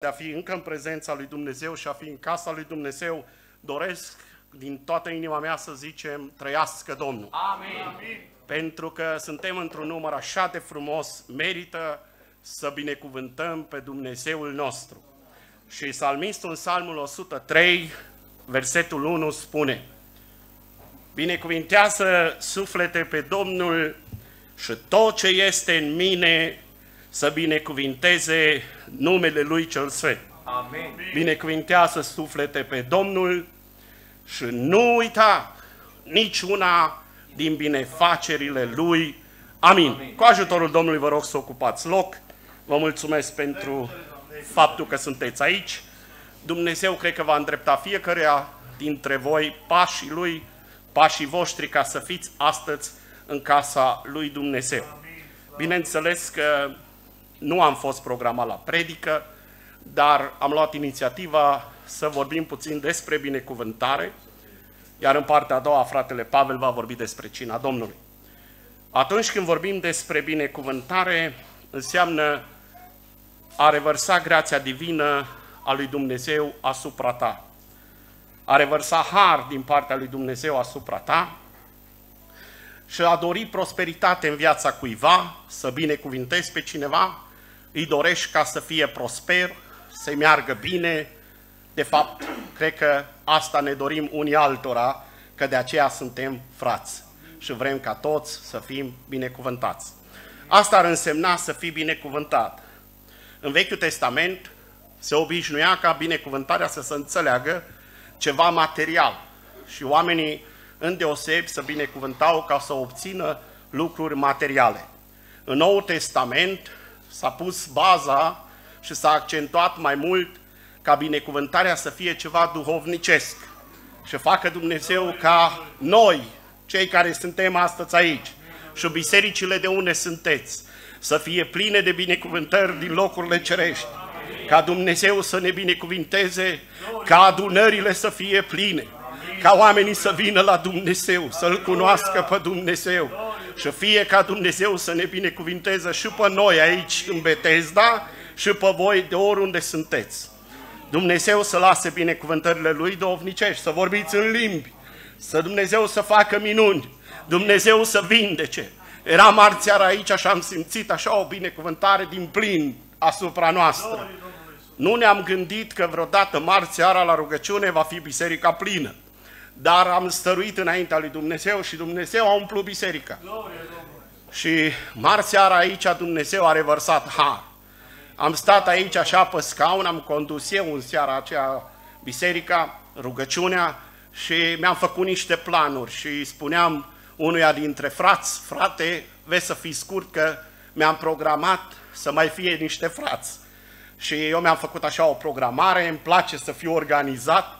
de a fi încă în prezența lui Dumnezeu și a fi în casa lui Dumnezeu, doresc din toată inima mea să zicem, trăiască Domnul. Amin. Pentru că suntem într-un număr așa de frumos, merită să binecuvântăm pe Dumnezeul nostru. Și psalmistul în psalmul 103, versetul 1 spune, Binecuvintează suflete pe Domnul și tot ce este în mine să binecuvinteze numele Lui cel Sfânt. Amin. Binecuvintează suflete pe Domnul și nu uita niciuna din binefacerile Lui. Amin. Amin. Cu ajutorul Domnului vă rog să ocupați loc. Vă mulțumesc pentru faptul că sunteți aici. Dumnezeu cred că va îndrepta fiecăruia dintre voi pașii Lui, pașii voștri ca să fiți astăzi în casa Lui Dumnezeu. Bineînțeles că nu am fost programat la predică, dar am luat inițiativa să vorbim puțin despre binecuvântare, iar în partea a doua fratele Pavel va vorbi despre cina Domnului. Atunci când vorbim despre binecuvântare, înseamnă a revărsa grația divină a lui Dumnezeu asupra ta. A revărsa har din partea lui Dumnezeu asupra ta și a dori prosperitate în viața cuiva, să binecuvintezi pe cineva, îi dorești ca să fie prosper, să-i meargă bine. De fapt, cred că asta ne dorim unii altora, că de aceea suntem frați și vrem ca toți să fim binecuvântați. Asta ar însemna să fii binecuvântat. În Vechiul Testament se obișnuia ca binecuvântarea să se înțeleagă ceva material și oamenii îndeosebi să binecuvântau ca să obțină lucruri materiale. În Noul Testament s-a pus baza și s-a accentuat mai mult ca binecuvântarea să fie ceva duhovnicesc și facă Dumnezeu ca noi, cei care suntem astăzi aici și bisericile de unde sunteți, să fie pline de binecuvântări din locurile cerești, ca Dumnezeu să ne binecuvinteze, ca adunările să fie pline, ca oamenii să vină la Dumnezeu, să-L cunoască pe Dumnezeu și fie ca Dumnezeu să ne binecuvinteze și pe noi aici în Betesda și pe voi de oriunde sunteți. Dumnezeu să lase binecuvântările Lui dovnicești, să vorbiți în limbi, să Dumnezeu să facă minuni, Dumnezeu să vindece. Era marțiar aici și am simțit așa o binecuvântare din plin asupra noastră. Nu ne-am gândit că vreodată marțiara la rugăciune va fi biserica plină dar am stăruit înaintea lui Dumnezeu și Dumnezeu a umplut biserica. Și marți seara aici Dumnezeu a revărsat har. Am stat aici așa pe scaun, am condus eu în seara aceea biserica, rugăciunea și mi-am făcut niște planuri și spuneam unuia dintre frați, frate, vezi să fii scurt că mi-am programat să mai fie niște frați. Și eu mi-am făcut așa o programare, îmi place să fiu organizat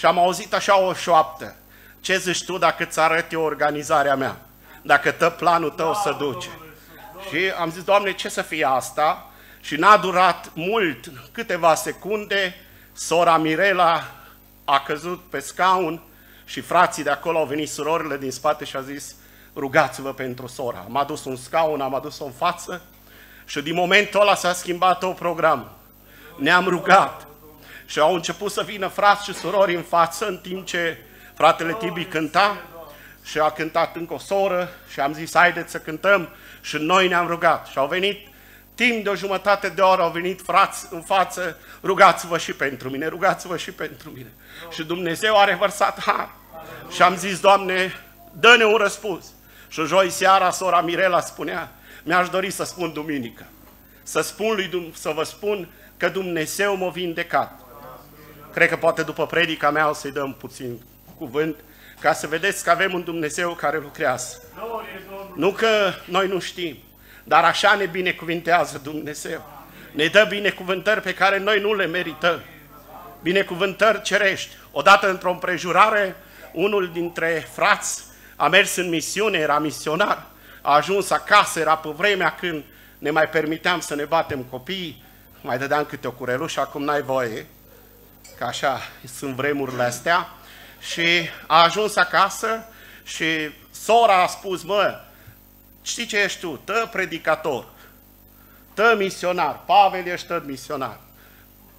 și am auzit așa o șoaptă. Ce zici tu dacă îți arăt eu organizarea mea? Dacă tă planul tău să duce. Și am zis, Doamne, ce să fie asta? Și n-a durat mult, câteva secunde, sora Mirela a căzut pe scaun și frații de acolo au venit surorile din spate și a zis, rugați-vă pentru sora. Am adus un scaun, am adus-o în față și din momentul ăla s-a schimbat tot programul. Ne-am rugat, și au început să vină frați și surori în față în timp ce fratele Tibi cânta și a cântat încă o soră și am zis haideți să cântăm și noi ne-am rugat și au venit timp de o jumătate de oră au venit frați în față, rugați-vă și pentru mine, rugați-vă și pentru mine. Și Dumnezeu a revărsat har. Și am zis, Doamne, dă-ne un răspuns. Și joi seara sora Mirela spunea, mi-aș dori să spun duminică, să, spun lui, Dum- să vă spun că Dumnezeu m-a vindecat. Cred că poate după predica mea o să-i dăm puțin cuvânt, ca să vedeți că avem un Dumnezeu care lucrează. Nu că noi nu știm, dar așa ne binecuvintează Dumnezeu. Ne dă binecuvântări pe care noi nu le merităm. Binecuvântări cerești. Odată într-o împrejurare, unul dintre frați a mers în misiune, era misionar, a ajuns acasă, era pe vremea când ne mai permiteam să ne batem copiii, mai dădeam câte o curelușă, acum n-ai voie, că așa sunt vremurile astea, și a ajuns acasă și sora a spus, mă, știi ce ești tu? Tă predicator, tă misionar, Pavel ești tot misionar.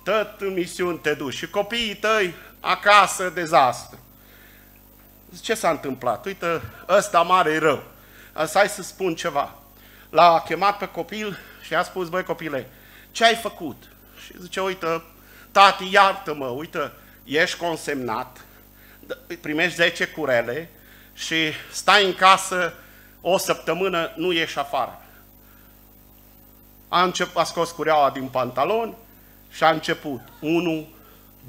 tot în misiuni te duci și copiii tăi acasă, dezastru. Ce s-a întâmplat? Uite, ăsta mare e rău. Asta hai să spun ceva. L-a chemat pe copil și a spus, băi copile, ce ai făcut? Și zice, uite, tati, iartă-mă, uite, ești consemnat, primești 10 curele și stai în casă o săptămână, nu ieși afară. A, început, a scos cureaua din pantaloni și a început. 1,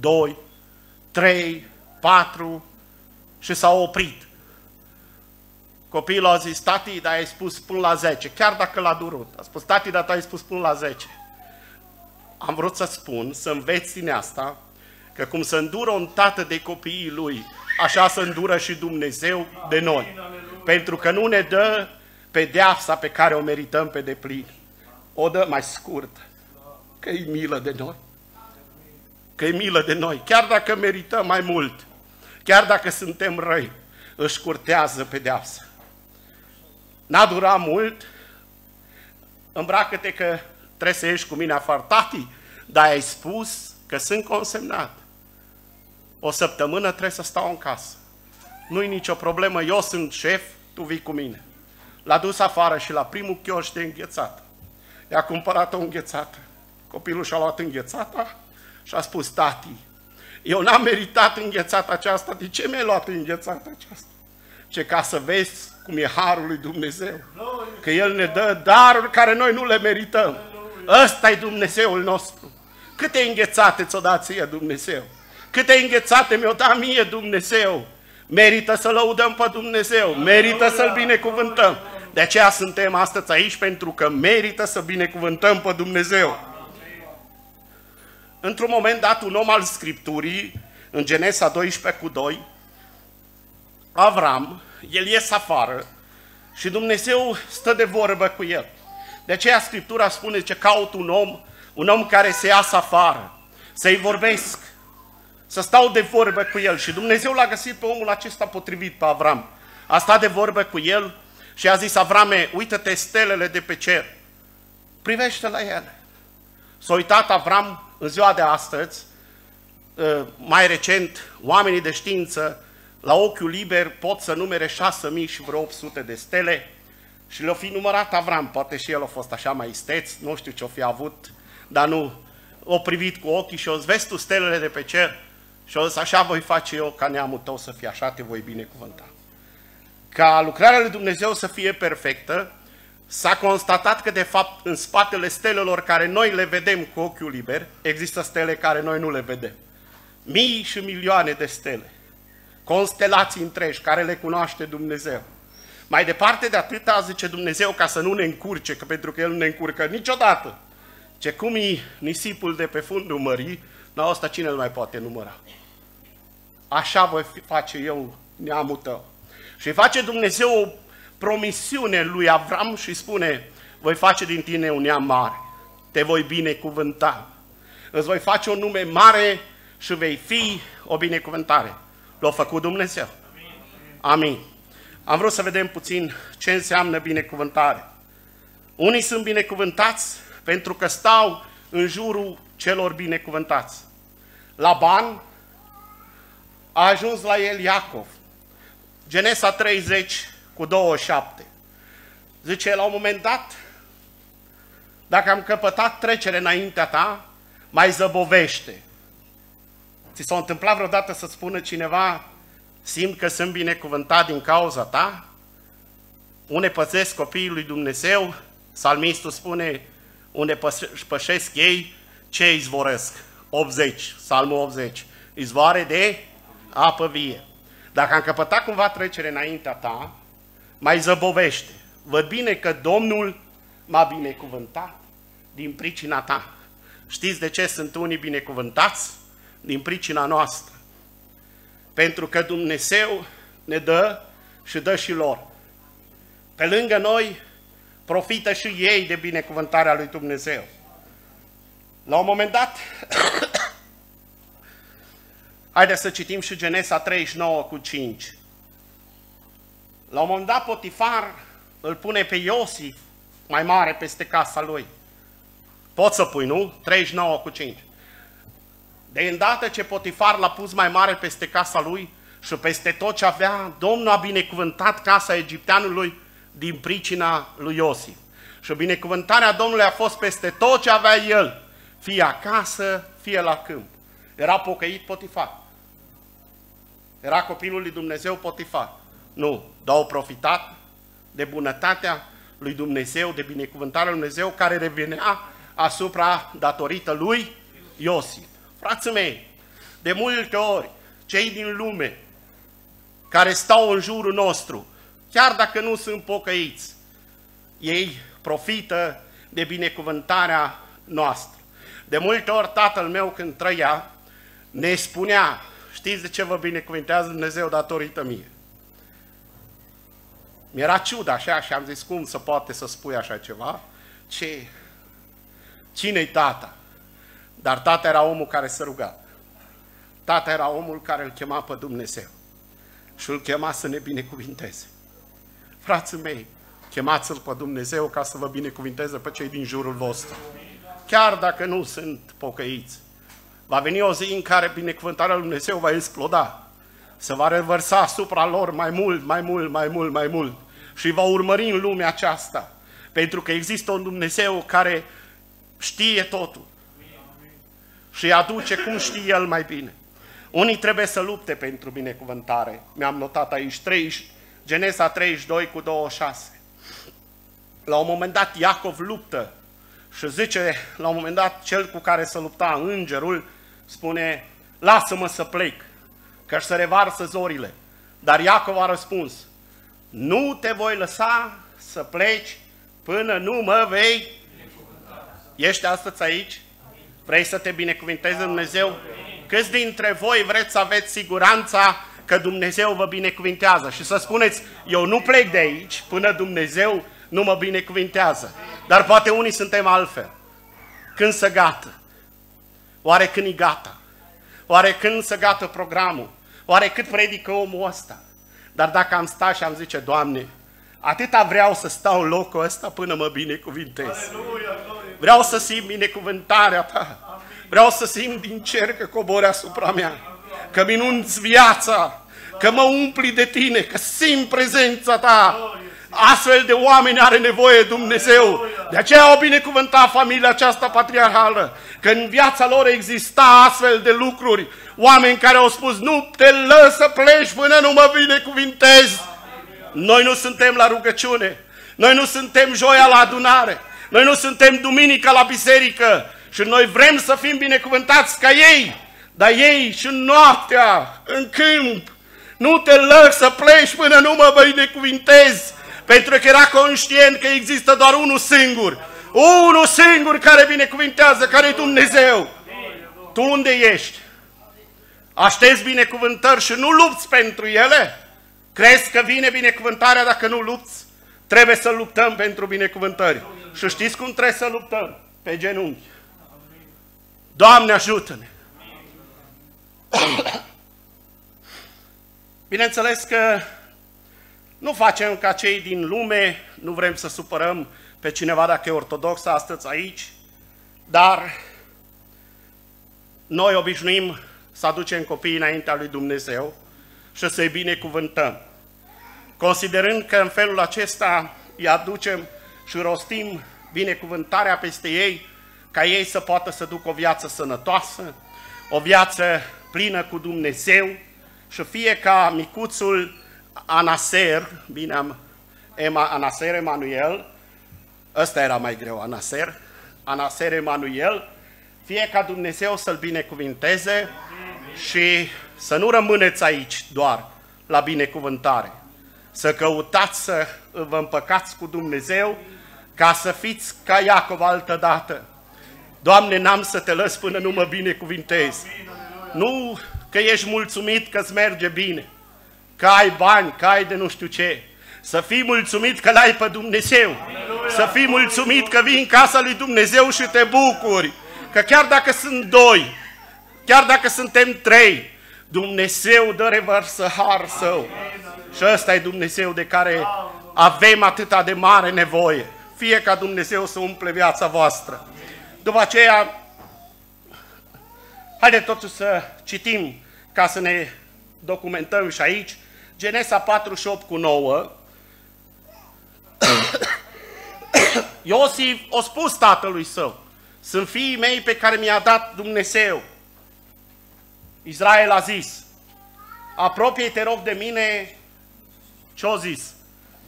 2, 3, 4 și s-a oprit. Copilul a zis, tati, dar ai spus până la 10, chiar dacă l-a durut. A spus, tati, dar tu ai spus până la 10. Am vrut să spun, să înveți din asta, că cum să îndură un tată de copiii lui, așa să îndură și Dumnezeu de noi. Pentru că nu ne dă pedeapsa pe care o merităm pe deplin. O dă mai scurt, că e milă de noi. Că e milă de noi. Chiar dacă merităm mai mult, chiar dacă suntem răi, își curtează pedeapsa. N-a durat mult, îmbracă-te că trebuie să ieși cu mine afară. Tati, dar ai spus că sunt consemnat. O săptămână trebuie să stau în casă. Nu-i nicio problemă, eu sunt șef, tu vii cu mine. L-a dus afară și la primul chioș de înghețată. I-a cumpărat o înghețată. Copilul și-a luat înghețata și a spus, tati, eu n-am meritat înghețata aceasta, de ce mi-ai luat înghețata aceasta? Ce ca să vezi cum e harul lui Dumnezeu. Că El ne dă daruri care noi nu le merităm. Ăsta e Dumnezeul nostru. Câte înghețate ți-o dat ție Dumnezeu? Câte înghețate mi-o da mie Dumnezeu? Merită să lăudăm pe Dumnezeu, merită să-L binecuvântăm. De aceea suntem astăzi aici, pentru că merită să binecuvântăm pe Dumnezeu. Într-un moment dat, un om al Scripturii, în Genesa 12 cu 2, Avram, el ies afară și Dumnezeu stă de vorbă cu el. De aceea Scriptura spune ce caut un om, un om care se iasă afară, să-i vorbesc, să stau de vorbă cu el. Și Dumnezeu l-a găsit pe omul acesta potrivit, pe Avram. A stat de vorbă cu el și a zis, Avrame, uită-te stelele de pe cer, privește la ele. S-a uitat Avram în ziua de astăzi, ă, mai recent, oamenii de știință, la ochiul liber, pot să numere 6.000 și vreo 800 de stele și le-o fi numărat Avram, poate și el a fost așa mai isteț, nu știu ce-o fi avut, dar nu, o privit cu ochii și o vezi tu stelele de pe cer și o zis, așa voi face eu ca neamul tău să fie așa, te voi binecuvânta. Ca lucrarea lui Dumnezeu să fie perfectă, s-a constatat că de fapt în spatele stelelor care noi le vedem cu ochiul liber, există stele care noi nu le vedem. Mii și milioane de stele, constelații întregi care le cunoaște Dumnezeu. Mai departe de atâta zice Dumnezeu ca să nu ne încurce, că pentru că El nu ne încurcă niciodată. Ce cum e nisipul de pe fundul mării, la asta cine îl mai poate număra? Așa voi face eu neamul tău. Și face Dumnezeu o promisiune lui Avram și spune, voi face din tine un neam mare, te voi binecuvânta, îți voi face un nume mare și vei fi o binecuvântare. L-a făcut Dumnezeu. Amin. Am vrut să vedem puțin ce înseamnă binecuvântare. Unii sunt binecuvântați pentru că stau în jurul celor binecuvântați. Laban a ajuns la el Iacov. Genesa 30 cu 27. Zice, la un moment dat, dacă am căpătat trecere înaintea ta, mai zăbovește. Ți s-a întâmplat vreodată să spună cineva, simt că sunt binecuvântat din cauza ta? Unde păzesc copiii lui Dumnezeu? Salmistul spune, unde pășesc ei, ce izvoresc? 80, Salmul 80. Izvoare de apă vie. Dacă am căpătat cumva trecere înaintea ta, mai zăbovește. Văd bine că Domnul m-a binecuvântat din pricina ta. Știți de ce sunt unii binecuvântați? Din pricina noastră. Pentru că Dumnezeu ne dă și dă și lor. Pe lângă noi, profită și ei de binecuvântarea lui Dumnezeu. La un moment dat, haideți să citim și Genesa 39 cu 5. La un moment dat Potifar îl pune pe Iosif mai mare peste casa lui. Poți să pui, nu? 39 cu 5. De îndată ce Potifar l-a pus mai mare peste casa lui și peste tot ce avea, Domnul a binecuvântat casa egipteanului din pricina lui Iosif. Și binecuvântarea Domnului a fost peste tot ce avea el, fie acasă, fie la câmp. Era pocăit Potifar. Era copilul lui Dumnezeu Potifar. Nu, dar au profitat de bunătatea lui Dumnezeu, de binecuvântarea lui Dumnezeu care revenea asupra datorită lui Iosif. Frații mei, de multe ori, cei din lume care stau în jurul nostru, chiar dacă nu sunt pocăiți, ei profită de binecuvântarea noastră. De multe ori tatăl meu când trăia, ne spunea, știți de ce vă binecuvintează Dumnezeu datorită mie? Mi-era ciudă așa și am zis, cum să poate să spui așa ceva? Ce? Cine-i tata? Dar tata era omul care se ruga. Tata era omul care îl chema pe Dumnezeu și îl chema să ne binecuvinteze. Frații mei, chemați-L pe Dumnezeu ca să vă binecuvinteze pe cei din jurul vostru. Chiar dacă nu sunt pocăiți, va veni o zi în care binecuvântarea lui Dumnezeu va exploda, se va revărsa asupra lor mai mult, mai mult, mai mult, mai mult și va urmări în lumea aceasta. Pentru că există un Dumnezeu care știe totul și aduce cum știe El mai bine. Unii trebuie să lupte pentru binecuvântare. Mi-am notat aici 3, Genesa 32 cu 26. La un moment dat Iacov luptă și zice, la un moment dat, cel cu care să lupta, îngerul, spune, lasă-mă să plec, că să revarsă zorile. Dar Iacov a răspuns, nu te voi lăsa să pleci până nu mă vei Ești astăzi aici? Vrei să te binecuvinteze Dumnezeu? Câți dintre voi vreți să aveți siguranța că Dumnezeu vă binecuvintează și să spuneți, eu nu plec de aici până Dumnezeu nu mă binecuvintează. Dar poate unii suntem altfel. Când să gata? Oare când e gata? Oare când să gata programul? Oare cât predică omul ăsta? Dar dacă am stat și am zice, Doamne, atâta vreau să stau în locul ăsta până mă binecuvintez. Vreau să simt binecuvântarea Ta. Vreau să simt din cer că cobori asupra mea. Că minunți viața. Că mă umpli de Tine. Că simt prezența Ta. Astfel de oameni are nevoie Dumnezeu. De aceea au binecuvântat familia aceasta patriarhală. Că în viața lor exista astfel de lucruri. Oameni care au spus, nu te lăs să pleci până nu mă binecuvintezi. Noi nu suntem la rugăciune. Noi nu suntem joia la adunare. Noi nu suntem duminica la biserică. Și noi vrem să fim binecuvântați ca ei. Dar ei și noaptea, în câmp, nu te lăs să pleci până nu mă binecuvintezi pentru că era conștient că există doar unul singur. Unul singur care binecuvintează, care e Dumnezeu. Tu unde ești? Aștepți binecuvântări și nu lupți pentru ele? Crezi că vine binecuvântarea dacă nu lupți? Trebuie să luptăm pentru binecuvântări. Și știți cum trebuie să luptăm? Pe genunchi. Doamne ajută-ne! Bineînțeles că nu facem ca cei din lume, nu vrem să supărăm pe cineva dacă e ortodox astăzi aici, dar noi obișnuim să aducem copiii înaintea lui Dumnezeu și să-i binecuvântăm. Considerând că în felul acesta îi aducem și rostim binecuvântarea peste ei, ca ei să poată să ducă o viață sănătoasă, o viață plină cu Dumnezeu și fie ca micuțul Anaser, bine am, Ema, Anaser Emanuel, ăsta era mai greu, Anaser, Anaser Emanuel, fie ca Dumnezeu să-l binecuvinteze și să nu rămâneți aici doar la binecuvântare, să căutați să vă împăcați cu Dumnezeu ca să fiți ca Iacov altă dată. Doamne, n-am să te lăs până nu mă binecuvintez. Nu că ești mulțumit că-ți merge bine, că ai bani, că ai de nu știu ce. Să fii mulțumit că l-ai pe Dumnezeu. Să fii mulțumit că vii în casa lui Dumnezeu și te bucuri. Că chiar dacă sunt doi, chiar dacă suntem trei, Dumnezeu dă revărsă har său. Și ăsta e Dumnezeu de care avem atâta de mare nevoie. Fie ca Dumnezeu să umple viața voastră. După aceea, Haideți totuși să citim ca să ne documentăm și aici. Genesa 48 cu 9. Iosif a spus tatălui său, sunt fiii mei pe care mi-a dat Dumnezeu. Israel a zis, apropie-te rog de mine, ce-o zis?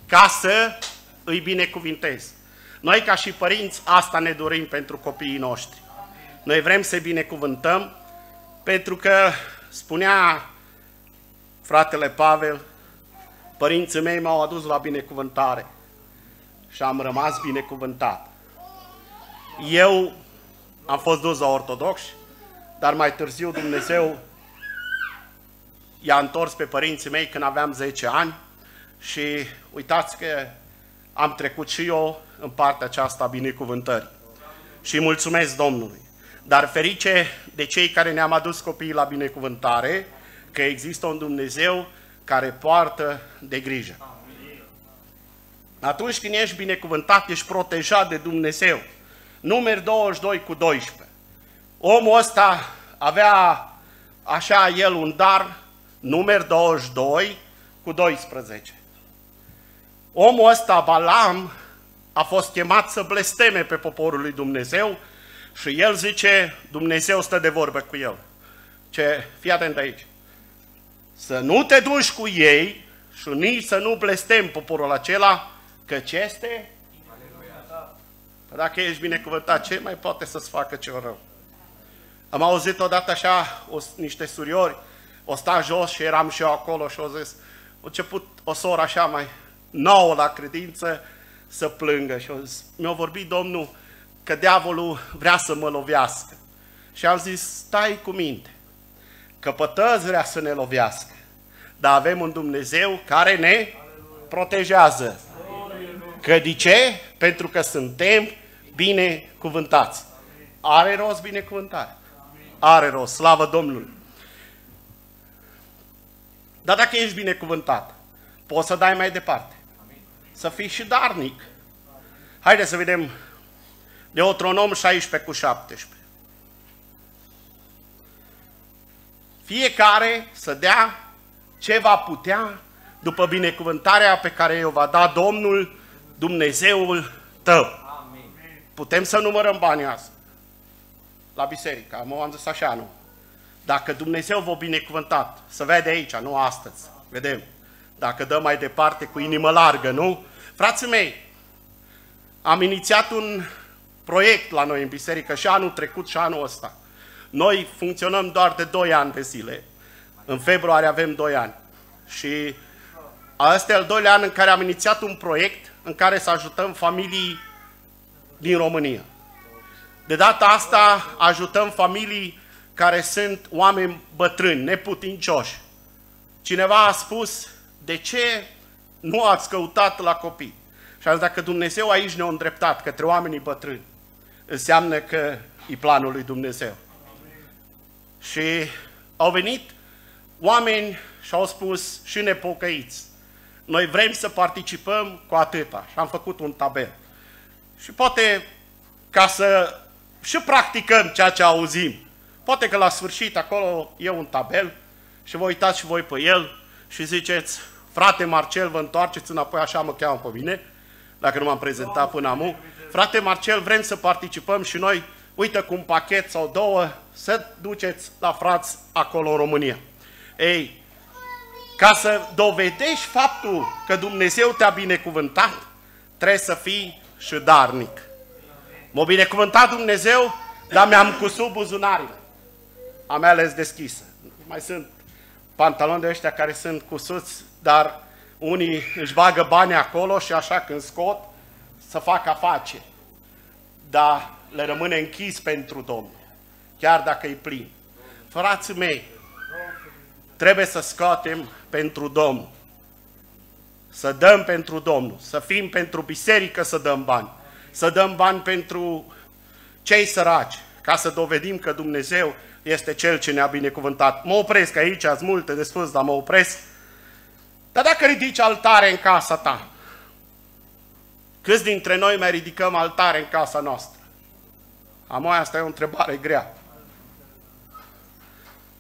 Ca să îi binecuvintez. Noi ca și părinți asta ne dorim pentru copiii noștri. Noi vrem să-i binecuvântăm pentru că spunea fratele Pavel, părinții mei m-au adus la binecuvântare și am rămas binecuvântat. Eu am fost dus la ortodoxi, dar mai târziu Dumnezeu i-a întors pe părinții mei când aveam 10 ani și uitați că am trecut și eu în partea aceasta a binecuvântării. Și mulțumesc Domnului. Dar ferice de cei care ne-am adus copiii la binecuvântare, că există un Dumnezeu care poartă de grijă. Atunci când ești binecuvântat, ești protejat de Dumnezeu. Numer 22 cu 12. Omul ăsta avea așa el un dar, numer 22 cu 12. Omul ăsta, Balam, a fost chemat să blesteme pe poporul lui Dumnezeu și el zice, Dumnezeu stă de vorbă cu el. Ce, fii atent aici. Să nu te duci cu ei și nici să nu blestem poporul acela, că ce este? Păi dacă ești binecuvântat, ce mai poate să-ți facă ceva rău? Am auzit odată așa o, niște suriori, o sta jos și eram și eu acolo și au zis, a început o soră așa mai nouă la credință să plângă și mi-a vorbit Domnul că diavolul vrea să mă lovească. Și am zis, stai cu minte, că pătăzi vrea să ne lovească, dar avem un Dumnezeu care ne protejează. Că de ce? Pentru că suntem binecuvântați. Are rost binecuvântare. Are rost, slavă Domnului. Dar dacă ești binecuvântat, poți să dai mai departe. Să fii și darnic. Haideți să vedem Deuteronom 16 cu 17. Fiecare să dea ce va putea după binecuvântarea pe care o va da Domnul, Dumnezeul tău. Amin. Putem să numărăm banii azi la biserică. Am zis așa, nu? Dacă Dumnezeu vă binecuvântat, să vede aici, nu astăzi, vedem. Dacă dăm mai departe cu inimă largă, nu? Frații mei, am inițiat un proiect la noi în biserică și anul trecut și anul ăsta. Noi funcționăm doar de 2 ani de zile. În februarie avem 2 ani. Și asta e al doilea an în care am inițiat un proiect în care să ajutăm familii din România. De data asta ajutăm familii care sunt oameni bătrâni, neputincioși. Cineva a spus, de ce nu ați căutat la copii? Și azi dacă Dumnezeu aici ne-a îndreptat către oamenii bătrâni, înseamnă că e planul lui Dumnezeu. Și au venit oameni și au spus și nepocăiți, noi vrem să participăm cu atâta. Și am făcut un tabel. Și poate ca să și practicăm ceea ce auzim. Poate că la sfârșit acolo e un tabel și vă uitați și voi pe el și ziceți, frate Marcel, vă întoarceți înapoi, așa mă cheamă pe mine, dacă nu m-am prezentat până acum. Frate Marcel, vrem să participăm și noi, uite cu un pachet sau două, să duceți la frați acolo în România. Ei, ca să dovedești faptul că Dumnezeu te-a binecuvântat, trebuie să fii și darnic. M-a binecuvântat Dumnezeu, dar mi-am cusut buzunarile. Am ales deschisă. Mai sunt pantaloni de ăștia care sunt cusuți, dar unii își bagă bani acolo și așa când scot, să facă afaceri. Dar le rămâne închis pentru Domnul, chiar dacă e plin. Frații mei, trebuie să scoatem pentru Domnul. Să dăm pentru Domnul, să fim pentru biserică să dăm bani, să dăm bani pentru cei săraci, ca să dovedim că Dumnezeu este Cel ce ne-a binecuvântat. Mă opresc aici, ați multe de spus, dar mă opresc. Dar dacă ridici altare în casa ta, câți dintre noi mai ridicăm altare în casa noastră? Am asta e o întrebare grea.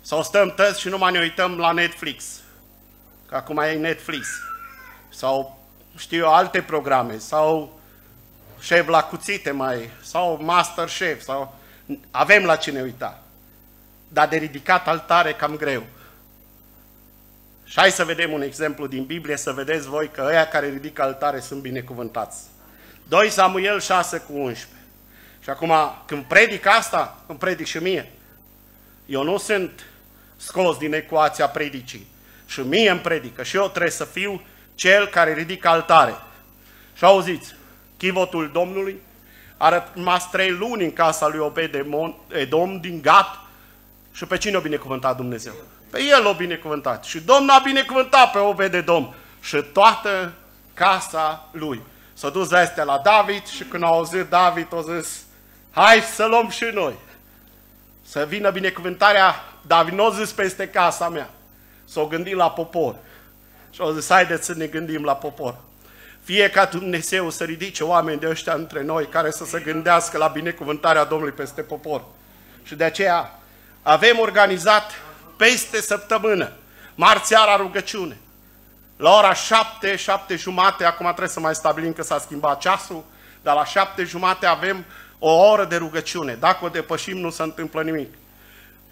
Sau stăm tăți și nu mai ne uităm la Netflix, că acum e Netflix. Sau știu eu, alte programe, sau șef la cuțite mai, sau master chef, sau avem la cine uita. Dar de ridicat altare cam greu. Și hai să vedem un exemplu din Biblie, să vedeți voi că ăia care ridică altare sunt binecuvântați. 2 Samuel 6 cu 11. Și acum, când predic asta, îmi predic și mie. Eu nu sunt scos din ecuația predicii. Și mie îmi predică. Și eu trebuie să fiu cel care ridică altare. Și auziți, chivotul Domnului a rămas trei luni în casa lui Obed Edom din Gat și pe cine o binecuvântat Dumnezeu? Pe el l-a binecuvântat. Și Domnul a binecuvântat pe Obed Edom și toată casa lui. S-a dus astea la David și când a auzit David, a zis, hai să luăm și noi. Să vină binecuvântarea, David nu a zis peste casa mea. S-a gândit la popor. Și au zis, haideți să ne gândim la popor. Fie ca Dumnezeu să ridice oameni de ăștia între noi care să se gândească la binecuvântarea Domnului peste popor. Și de aceea avem organizat peste săptămână, marțiara rugăciune. La ora șapte, șapte jumate, acum trebuie să mai stabilim că s-a schimbat ceasul, dar la șapte jumate avem o oră de rugăciune. Dacă o depășim, nu se întâmplă nimic.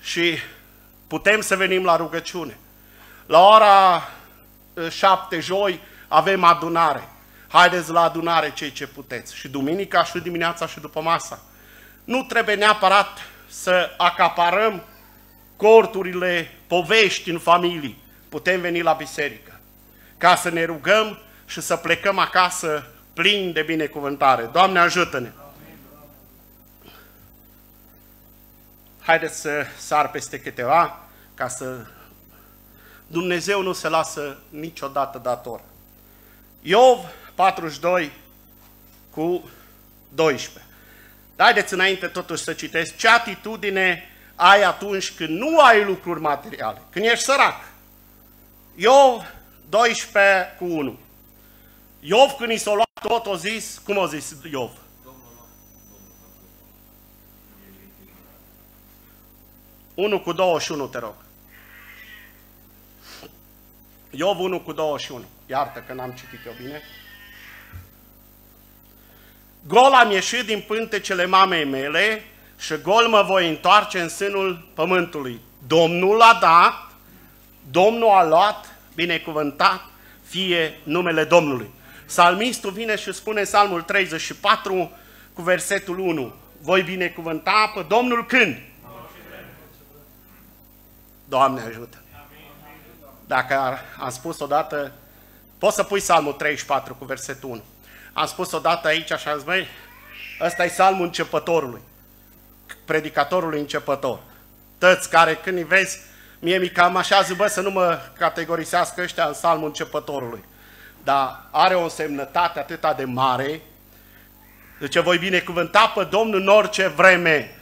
Și putem să venim la rugăciune. La ora ă, șapte, joi, avem adunare. Haideți la adunare cei ce puteți. Și duminica, și dimineața, și după masa. Nu trebuie neapărat să acaparăm corturile, povești în familii. Putem veni la biserică ca să ne rugăm și să plecăm acasă plini de binecuvântare. Doamne ajută-ne! Haideți să sar peste câteva ca să... Dumnezeu nu se lasă niciodată dator. Iov 42 cu 12. Haideți înainte totuși să citesc ce atitudine ai atunci când nu ai lucruri materiale, când ești sărac. Iov 12 cu 1. Iov când i s-a luat tot, o zis, cum o zis Iov? Unu cu 21, te rog. Iov 1 cu 21. Iartă că n-am citit eu bine. Gol am ieșit din pântecele mamei mele și gol mă voi întoarce în sânul pământului. Domnul a dat, Domnul a luat, binecuvântat fie numele Domnului. Salmistul vine și spune Salmul 34 cu versetul 1. Voi binecuvânta pe Domnul când? Doamne ajută! Dacă am spus odată, poți să pui Salmul 34 cu versetul 1. Am spus odată aici așa, am zis, băi, ăsta e Salmul începătorului, predicatorului începător. Tăți care când îi vezi, mie mi cam așa zic, bă, să nu mă categorisească ăștia în Salmul începătorului. Dar are o însemnătate atât de mare, Zice, voi binecuvânta pe Domnul în orice vreme.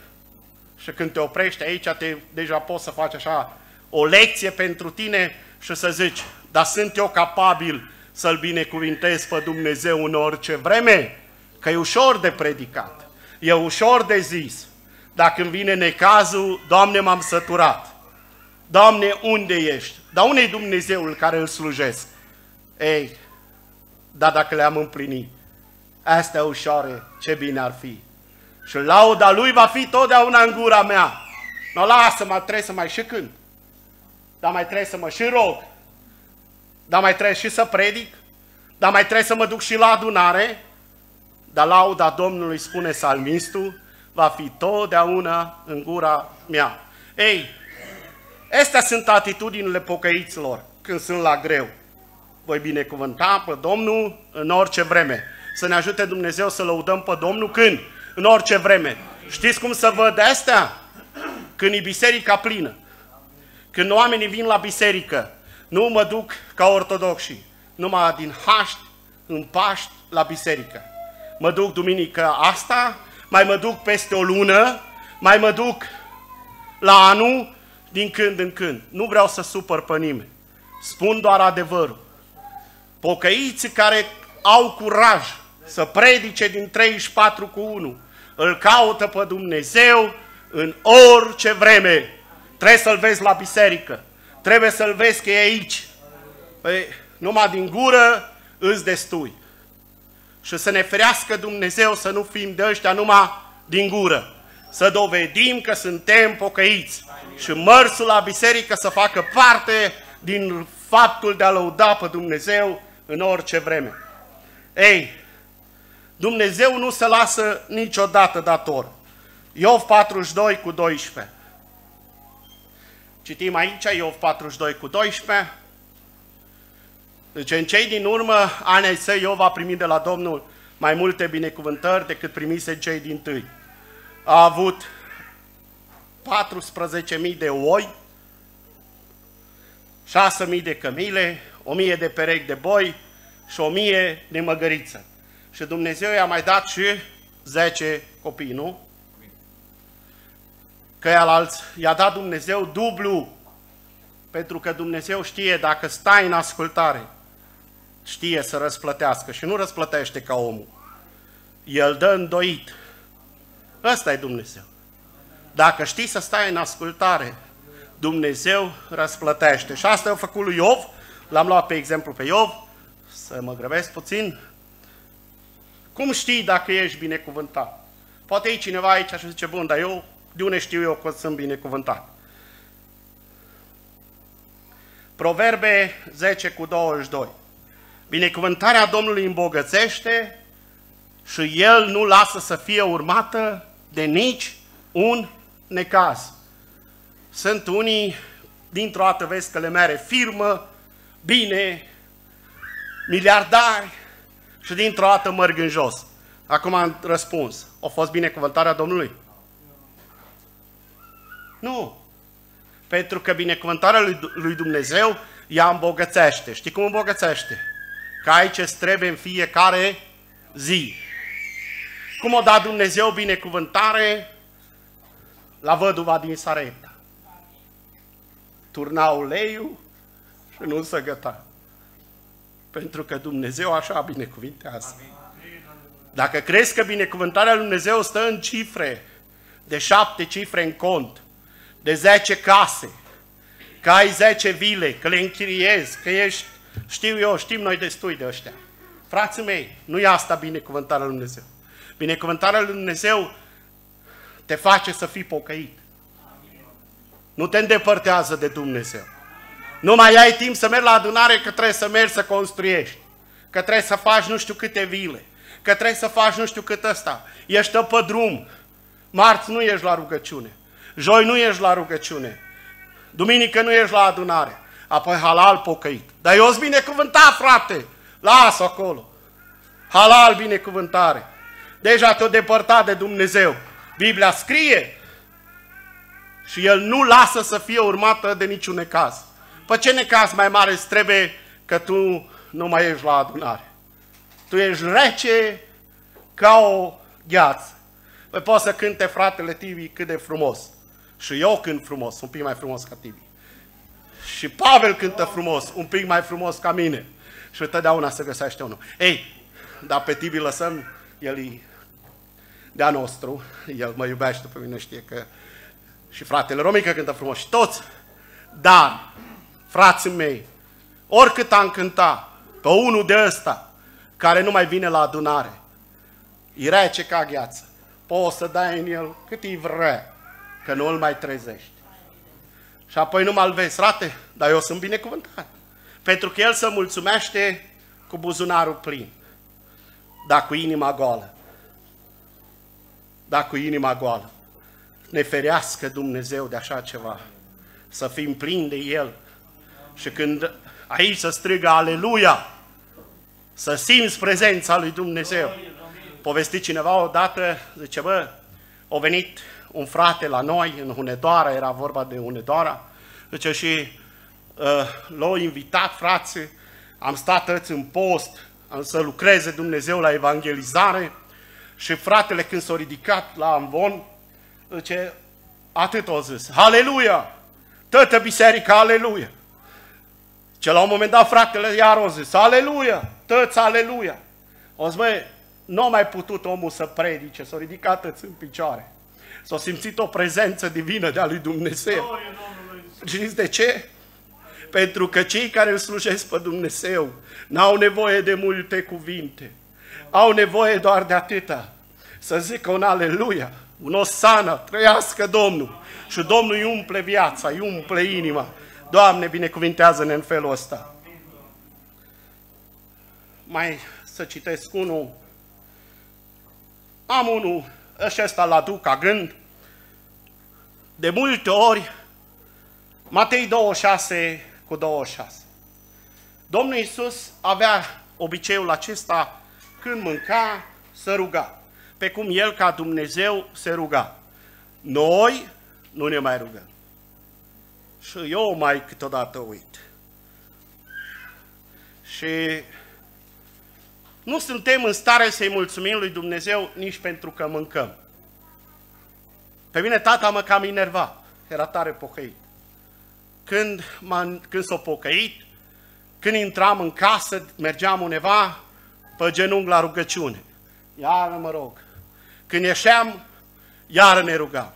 Și când te oprești aici, te, deja poți să faci așa o lecție pentru tine și să zici, dar sunt eu capabil să-L binecuvintez pe Dumnezeu în orice vreme? Că e ușor de predicat, e ușor de zis. Dacă îmi vine necazul, Doamne, m-am săturat. Doamne, unde ești? Dar unde e Dumnezeul care îl slujesc? Ei, dar dacă le-am împlinit, astea ușoare, ce bine ar fi. Și lauda Lui va fi totdeauna în gura mea. Nu, lasă, mă trebuie să mai și cânt. Dar mai trebuie să mă și rog. Dar mai trebuie și să predic. Dar mai trebuie să mă duc și la adunare. Dar lauda Domnului, spune salmistul, va fi totdeauna în gura mea. Ei, astea sunt atitudinile pocăiților când sunt la greu. Voi binecuvânta pe Domnul în orice vreme. Să ne ajute Dumnezeu să lăudăm pe Domnul când? În orice vreme. Știți cum să văd astea? Când e biserica plină. Când oamenii vin la biserică, nu mă duc ca ortodoxii, numai din Haști în Paști la biserică. Mă duc duminică asta, mai mă duc peste o lună, mai mă duc la anul, din când în când. Nu vreau să supăr pe nimeni. Spun doar adevărul. Pocăiții care au curaj să predice din 34 cu 1, îl caută pe Dumnezeu în orice vreme Trebuie să-l vezi la biserică. Trebuie să-l vezi că e aici. Păi, numai din gură îți destui. Și să ne ferească Dumnezeu să nu fim de ăștia numai din gură. Să dovedim că suntem pocăiți. Și mărsul la biserică să facă parte din faptul de a lăuda pe Dumnezeu în orice vreme. Ei, Dumnezeu nu se lasă niciodată dator. Iov 42 cu 12. Citim aici Iov 42 cu 12. Deci în cei din urmă, anii săi, Iov a primit de la Domnul mai multe binecuvântări decât primise cei din tâi. A avut 14.000 de oi, 6.000 de cămile, 1.000 de perechi de boi și 1.000 de măgăriță. Și Dumnezeu i-a mai dat și 10 copii, nu? Că i-a dat Dumnezeu dublu, pentru că Dumnezeu știe dacă stai în ascultare, știe să răsplătească și nu răsplătește ca omul. El dă îndoit. Ăsta e Dumnezeu. Dacă știi să stai în ascultare, Dumnezeu răsplătește. Și asta a făcut lui Iov, l-am luat pe exemplu pe Iov, să mă grăbesc puțin. Cum știi dacă ești binecuvântat? Poate e cineva aici și zice, bun, dar eu, de unde știu eu că sunt binecuvântat? Proverbe 10 cu 22. Binecuvântarea Domnului îmbogățește și El nu lasă să fie urmată de nici un necaz. Sunt unii, dintr-o dată vezi că le mere firmă, bine, miliardari și dintr-o dată merg în jos. Acum am răspuns. A fost binecuvântarea Domnului? Nu. Pentru că binecuvântarea lui, lui Dumnezeu ea îmbogățește. Știi cum îmbogățește? Că ai ce trebuie în fiecare zi. Cum o da Dumnezeu binecuvântare la văduva din Sarepta? Turna uleiul și nu se găta. Pentru că Dumnezeu așa binecuvintează. Dacă crezi că binecuvântarea lui Dumnezeu stă în cifre, de șapte cifre în cont, de zece case, că ai zece vile, că le închiriezi, că ești, știu eu, știm noi destui de ăștia. Frații mei, nu e asta binecuvântarea lui Dumnezeu. Binecuvântarea lui Dumnezeu te face să fii pocăit. Nu te îndepărtează de Dumnezeu. Nu mai ai timp să mergi la adunare că trebuie să mergi să construiești. Că trebuie să faci nu știu câte vile. Că trebuie să faci nu știu cât ăsta. Ești pe drum. Marți nu ești la rugăciune. Joi nu ești la rugăciune. Duminică nu ești la adunare. Apoi halal pocăit. Dar eu sunt binecuvântat, frate. Lasă acolo. Halal binecuvântare. Deja te-o depărtat de Dumnezeu. Biblia scrie și El nu lasă să fie urmată de niciun necaz. Pe ce necaz mai mare îți trebuie că tu nu mai ești la adunare? Tu ești rece ca o gheață. Păi poți să cânte fratele Tibi cât de frumos. Și eu cânt frumos, un pic mai frumos ca Tibi. Și Pavel cântă frumos, un pic mai frumos ca mine. Și totdeauna se găsește unul. Ei, dar pe Tibi lăsăm, el e de-a nostru, el mă iubește pe mine, știe că și fratele Romică cântă frumos și toți. Dar, frații mei, oricât am cântat pe unul de ăsta, care nu mai vine la adunare, e rece ca gheață. Poți să dai în el cât îi vrea, că nu îl mai trezești. Și apoi nu mai vezi, frate, dar eu sunt binecuvântat. Pentru că el se mulțumește cu buzunarul plin, dar cu inima goală. Dar cu inima goală. Ne ferească Dumnezeu de așa ceva. Să fim plini de El. Și când aici să strigă Aleluia, să simți prezența lui Dumnezeu. Povesti cineva odată, zice, bă, a venit un frate la noi în Hunedoara, era vorba de Hunedoara, zice, și uh, l-au invitat frații, am stat toți în post, am să lucreze Dumnezeu la evangelizare și fratele când s-a ridicat la amvon, zice, atât o zis, Aleluia! Toată biserica, aleluia! Ce la un moment dat fratele iar o zis, aleluia! Tăți, aleluia! O zis, băi, nu a mai putut omul să predice, s-a ridicat tăți în picioare. S-a simțit o prezență divină de-a lui Dumnezeu. Știți de ce? Pentru că cei care îl slujesc pe Dumnezeu n-au nevoie de multe cuvinte. Au nevoie doar de atâta. Să zică un aleluia, un osană, trăiască Domnul. Și Domnul îi umple viața, îi umple inima. Doamne, binecuvintează-ne în felul ăsta. Mai să citesc unul. Am unul, ăsta l aduc ca gând. De multe ori, Matei 26 cu 26. Domnul Iisus avea obiceiul acesta când mânca să ruga. Pe cum El ca Dumnezeu se ruga. Noi nu ne mai rugăm. Și eu mai câteodată uit. Și nu suntem în stare să-i mulțumim lui Dumnezeu nici pentru că mâncăm. Pe mine tata mă cam inerva, era tare pocăit. Când, când s-a pocăit, când intram în casă, mergeam undeva pe genunchi la rugăciune. Iară mă rog. Când ieșeam, iară ne rugam.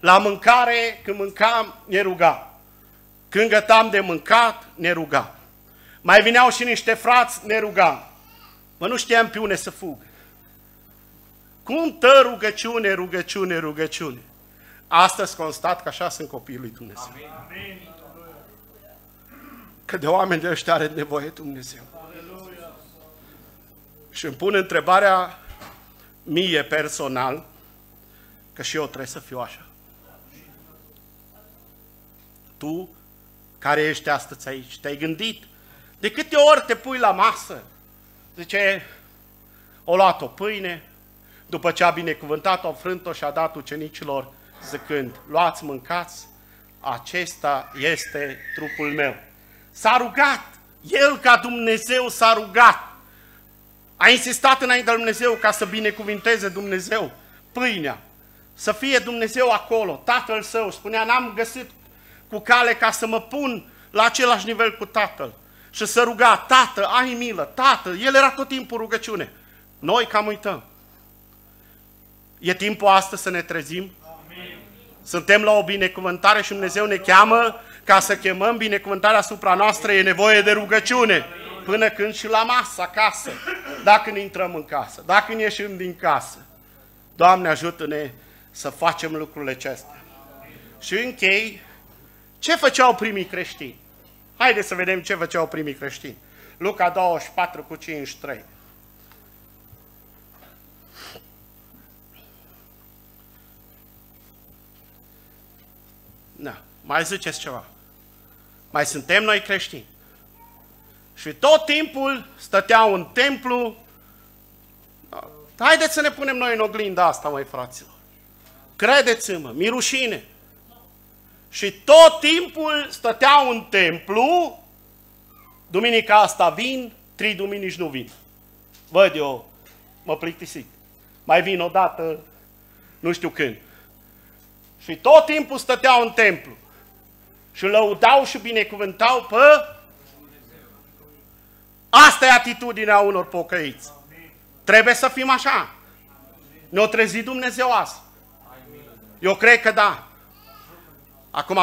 La mâncare, când mâncam, ne rugam. Când gătam de mâncat, ne rugam. Mai vineau și niște frați, ne rugam. Mă, nu știam pe unde să fug. Cum tă rugăciune, rugăciune, rugăciune. Astăzi constat că așa sunt copiii lui Dumnezeu. Amin. Că de oameni de ăștia are nevoie Dumnezeu. Și îmi pun întrebarea mie personal, că și eu trebuie să fiu așa. Tu, care ești astăzi aici, te-ai gândit? De câte ori te pui la masă Zice, o luat o pâine, după ce a binecuvântat-o, a frânt-o și a dat ucenicilor, zicând, luați, mâncați, acesta este trupul meu. S-a rugat, el ca Dumnezeu s-a rugat. A insistat înainte de Dumnezeu ca să binecuvinteze Dumnezeu pâinea, să fie Dumnezeu acolo, tatăl său. Spunea, n-am găsit cu cale ca să mă pun la același nivel cu tatăl și să ruga, Tată, ai milă, Tată, El era tot timpul rugăciune. Noi cam uităm. E timpul astăzi să ne trezim? Amin. Suntem la o binecuvântare și Dumnezeu ne cheamă ca să chemăm binecuvântarea asupra noastră, e nevoie de rugăciune. Până când și la masă, acasă, dacă ne intrăm în casă, dacă ne ieșim din casă. Doamne, ajută-ne să facem lucrurile acestea. Și închei, ce făceau primii creștini? Haideți să vedem ce făceau primii creștini. Luca 24 cu 53. Da, mai ziceți ceva. Mai suntem noi creștini. Și tot timpul stăteau în templu. Da. Haideți să ne punem noi în oglinda asta, mai fraților. Credeți-mă, mi rușine. Și tot timpul stăteau în templu, duminica asta vin, trei duminici nu vin. Văd eu, mă plictisit. Mai vin odată, nu știu când. Și tot timpul stăteau în templu. Și lăudau și binecuvântau pe... Asta e atitudinea unor pocăiți. Trebuie să fim așa. Ne-o trezit Dumnezeu azi. Eu cred că da. Acum